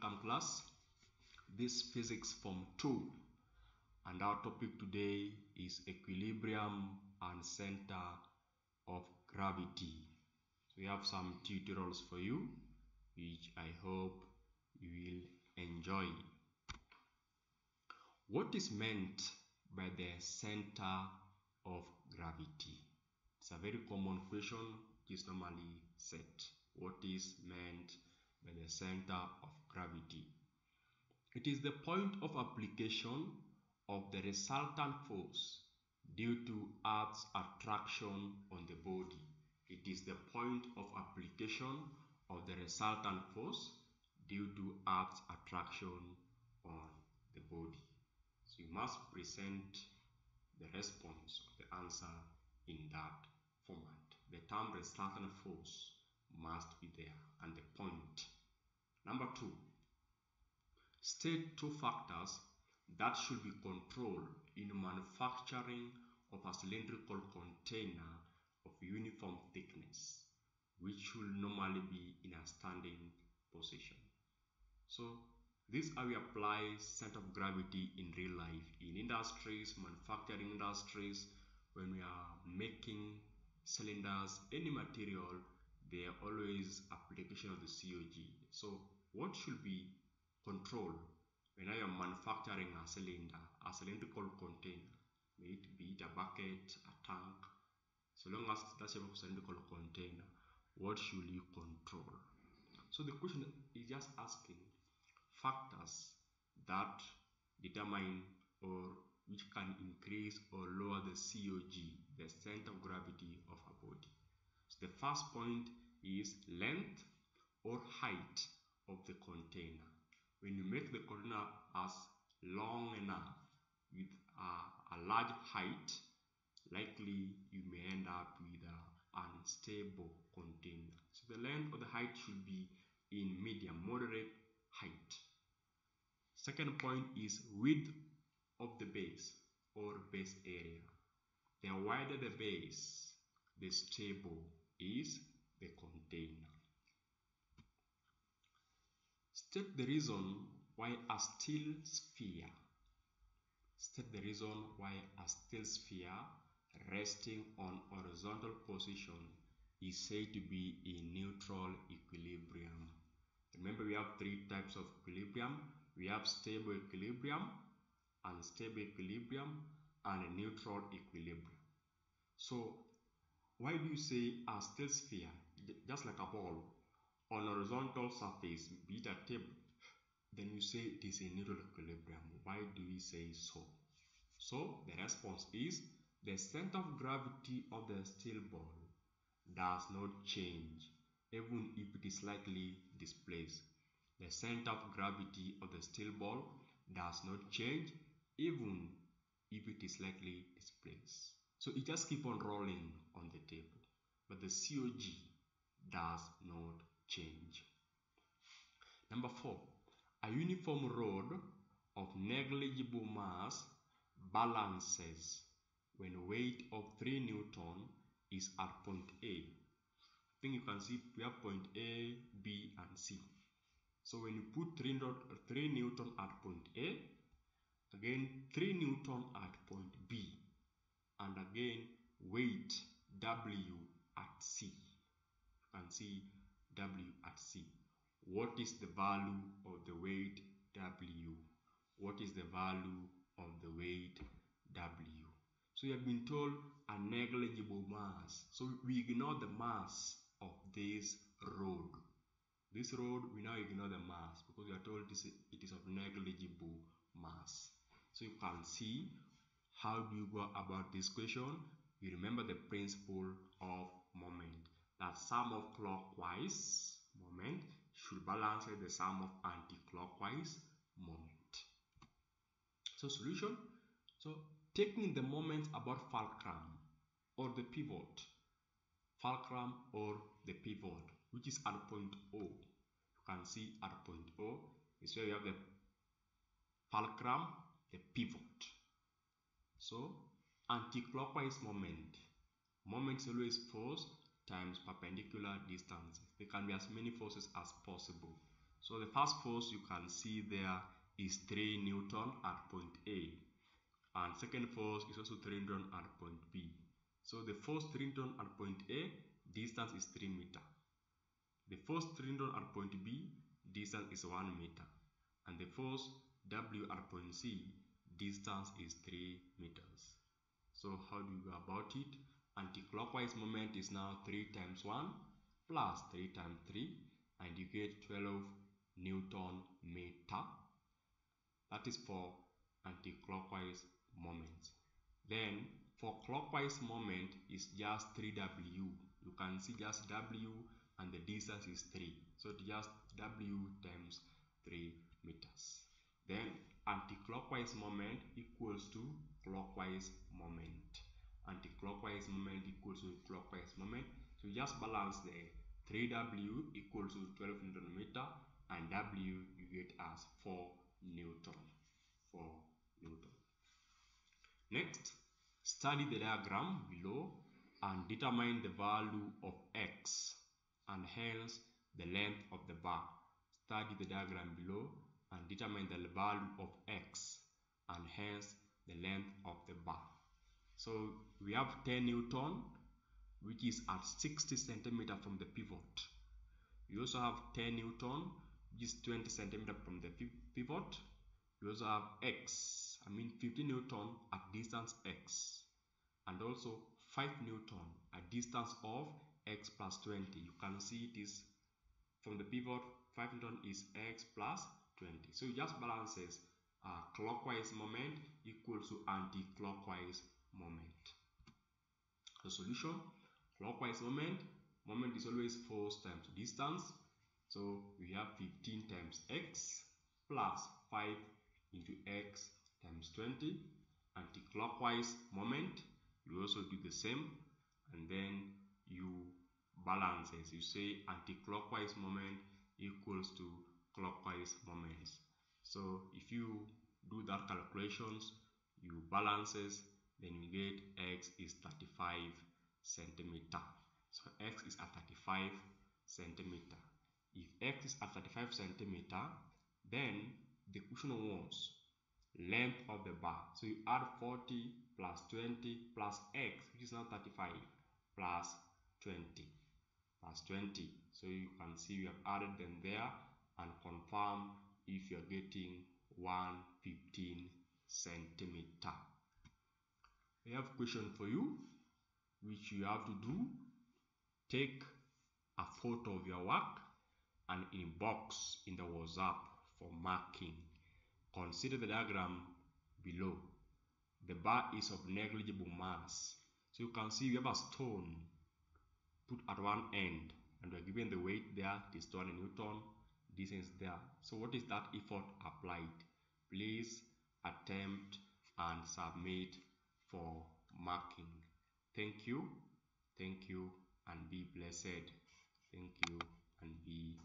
Welcome class. This physics form 2 and our topic today is equilibrium and center of gravity. We have some tutorials for you which I hope you will enjoy. What is meant by the center of gravity? It's a very common question which is normally set. What is meant by the center of gravity? It is the point of application of the resultant force due to Earth's attraction on the body. It is the point of application of the resultant force due to Earth's attraction on the body. So you must present the response of the answer in that format. The term resultant force must be there and the point. Number two, state two factors that should be controlled in manufacturing of a cylindrical container of uniform thickness, which should normally be in a standing position. So this how we apply center of gravity in real life in industries, manufacturing industries, when we are making cylinders, any material, there are always application of the COG. So what should be controlled when I am manufacturing a cylinder, a cylindrical container, may it be it a bucket, a tank, so long as that's a cylindrical container, what should you control? So the question is just asking factors that determine or which can increase or lower the COG, the center of gravity of a body. So the first point is length or height of the container. When you make the container as long enough with a, a large height, likely you may end up with an unstable container. So the length or the height should be in medium, moderate height. Second point is width of the base or base area. The wider the base, the stable is the container. State the reason why a steel sphere state the reason why a steel sphere resting on horizontal position is said to be in neutral equilibrium. Remember we have three types of equilibrium. We have stable equilibrium, unstable equilibrium, and neutral equilibrium. So why do you say a steel sphere, just like a ball, on a horizontal surface, be it a table, then you say it is in neutral equilibrium. Why do we say so? So the response is the center of gravity of the steel ball does not change even if it is slightly displaced. The center of gravity of the steel ball does not change even if it is slightly displaced. So it just keep on rolling on the table. But the COG does not change. Number four, a uniform rod of negligible mass balances when weight of 3 Newton is at point A. I think you can see we have point A, B and C. So when you put 3, 3 Newton at point A, again 3 Newton at point B, and again weight W at C. You can see W at C. What is the value of the weight W? What is the value of the weight W? So you have been told a negligible mass. So we ignore the mass of this road. This road, we now ignore the mass because we are told it is of negligible mass. So you can see how do you go about this question? You remember the principle of moment. That sum of clockwise moment should balance the sum of anti-clockwise moment. So solution. So taking the moment about fulcrum or the pivot, fulcrum or the pivot, which is at point O. You can see at point O is where you have the fulcrum, the pivot. So anti-clockwise moment. Moment is always force times perpendicular distance. There can be as many forces as possible. So the first force you can see there is 3 Newton at point A. And second force is also 3 Newton at point B. So the force 3 Newton at point A, distance is 3 meter. The force 3 Newton at point B, distance is 1 meter. And the force W at point C, distance is 3 meters. So how do you go about it? Anti-clockwise moment is now 3 times 1 plus 3 times 3 and you get 12 Newton meter. That is for anti-clockwise moment. Then for clockwise moment is just 3W. You can see just W and the distance is 3. So it's just W times 3 meters. Then anti-clockwise moment equals to clockwise moment. Anti-clockwise moment equals to clockwise moment. So just balance the 3W equals to 12 Newton meter and W you get as 4 Newton. 4 Newton. Next, study the diagram below and determine the value of x and hence the length of the bar. Study the diagram below and determine the value of x and hence the length of the bar. So we have 10 Newton which is at 60 centimeter from the pivot. We also have 10 Newton which is 20 centimeter from the pivot. We also have x, I mean 50 Newton at distance x and also 5 Newton at distance of x plus 20. You can see it is from the pivot 5 Newton is x plus 20. So it just balances uh, clockwise moment equals to anti-clockwise moment. The solution, clockwise moment, moment is always force times distance. So we have 15 times x plus 5 into x times 20. Anti-clockwise moment, you also do the same and then you balance as you say anti-clockwise moment equals to clockwise moments so if you do that calculations you balances then you get x is 35 centimeter. So x is at 35 centimeter. If x is at 35 centimeter then the question was length of the bar. So you add 40 plus 20 plus x which is now 35 plus 20 plus 20 so you can see we have added them there and confirm if you're getting 115 centimeter we have a question for you which you have to do. Take a photo of your work and inbox in the whatsapp for marking. Consider the diagram below. The bar is of negligible mass. So you can see we have a stone put at one end and we're given the weight there it is 20 newton distance there. So what is that effort applied? Please attempt and submit for marking. Thank you. Thank you and be blessed. Thank you and be